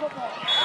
football.